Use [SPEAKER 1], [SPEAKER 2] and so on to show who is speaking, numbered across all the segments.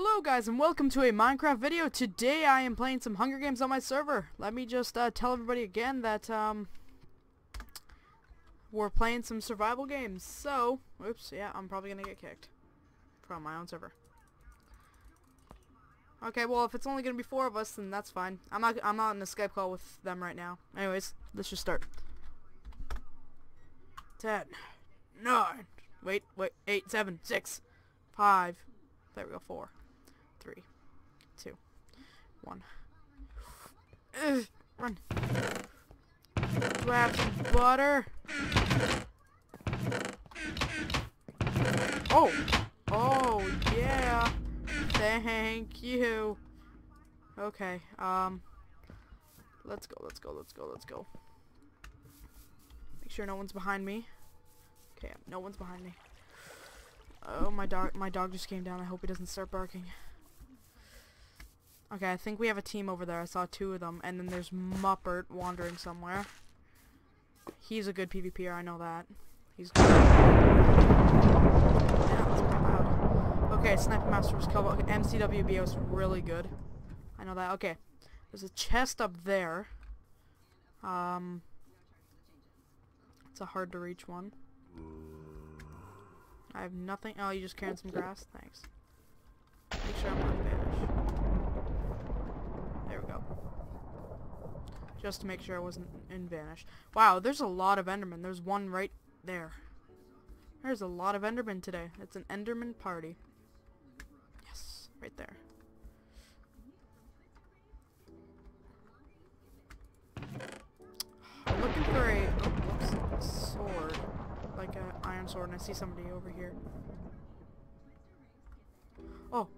[SPEAKER 1] Hello guys and welcome to a Minecraft video. Today I am playing some Hunger Games on my server. Let me just uh, tell everybody again that um, we're playing some survival games. So, oops, yeah, I'm probably gonna get kicked from my own server. Okay, well if it's only gonna be four of us, then that's fine. I'm not I'm not in a Skype call with them right now. Anyways, let's just start. Ten, nine, wait, wait, eight, seven, six, five. There we go, four three, two, one. Ugh, run. Grab some butter. Oh! Oh, yeah. Thank you. Okay, um... Let's go, let's go, let's go, let's go. Make sure no one's behind me. Okay, no one's behind me. Oh, my dog, my dog just came down. I hope he doesn't start barking. Okay, I think we have a team over there. I saw two of them. And then there's Muppert wandering somewhere. He's a good PvPer, I know that. He's good. Okay, Sniper Master was killed. Okay, MCWBO is really good. I know that. Okay. There's a chest up there. Um, It's a hard to reach one. I have nothing. Oh, you just carrying some grass? Thanks. Make sure I'm unvanished. There we go. Just to make sure I wasn't in vanish. Wow, there's a lot of Endermen. There's one right there. There's a lot of Endermen today. It's an Enderman party. Yes, right there. I'm looking for a sword. Like an iron sword, and I see somebody over here. Oh,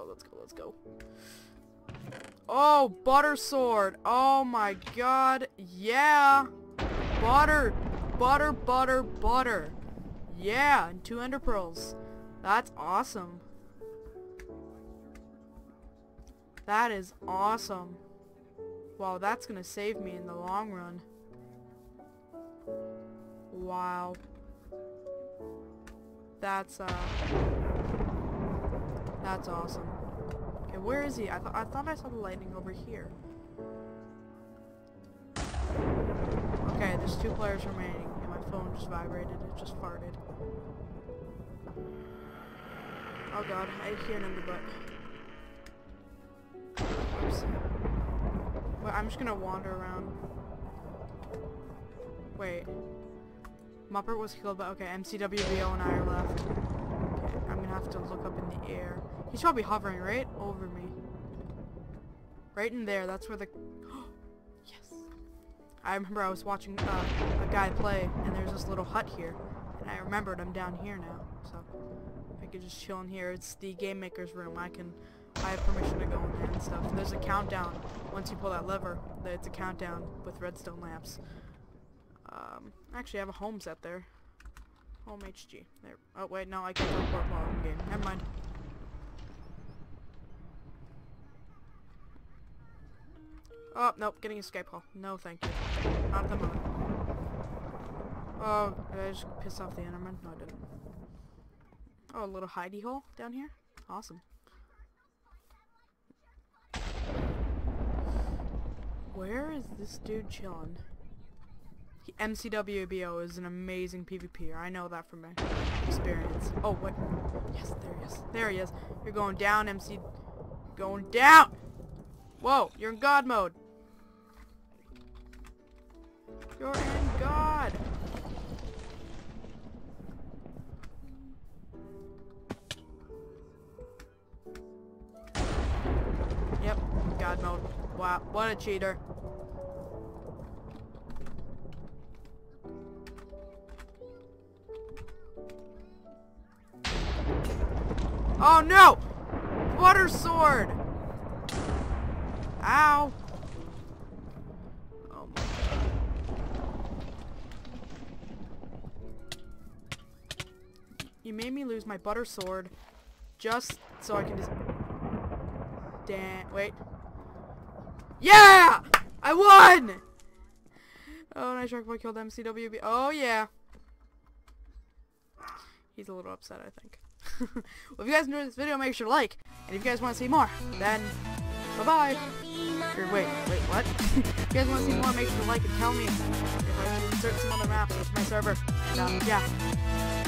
[SPEAKER 1] go, let's go, let's go. Oh, butter sword. Oh my god. Yeah. Butter. Butter, butter, butter. Yeah, and two ender pearls. That's awesome. That is awesome. Wow, that's gonna save me in the long run. Wow. That's, uh... That's awesome. Okay, where is he? I, th I thought I saw the lightning over here. Okay, there's two players remaining, and my phone just vibrated. It just farted. Oh god, I hear an underbutt. Oops. Well, I'm just gonna wander around. Wait. Muppet was killed by- okay, MCWBO and I are left. I'm gonna have to look up in the air. He's probably hovering right over me. Right in there, that's where the... yes! I remember I was watching uh, a guy play, and there's this little hut here. And I remembered I'm down here now, so... I could just chill in here. It's the game maker's room. I can... I have permission to go in there and stuff. There's a countdown. Once you pull that lever, it's a countdown with redstone lamps. Um, actually, I have a home set there. Home HG. There. Oh, wait, no, I can't report while in game. Never mind. Oh, nope, getting a Skype call. No, thank you. Not at the moment. Oh, did I just piss off the Enderman? No, I didn't. Oh, a little hidey hole down here? Awesome. Where is this dude chilling? MCWBO is an amazing PvPer. I know that from my experience. Oh, what? Yes, there he is. There he is. You're going down, MC. Going down! Whoa, you're in God mode. You're in God. Yep, God mode. Wow, what a cheater. Oh no! Butter sword! Ow! Oh my god. You made me lose my butter sword just so I can just... Damn, wait. Yeah! I won! Oh, nice shark boy killed MCWB. Oh, yeah. He's a little upset, I think. well, if you guys enjoyed this video, make sure to like. And if you guys want to see more, then bye-bye. Or wait, wait, what? if you guys want to see more, make sure to like and tell me if I should insert some other maps into my server. And, um, yeah.